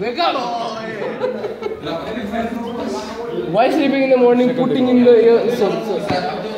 Wake up! Why sleeping in the morning, putting in the ear? So, so.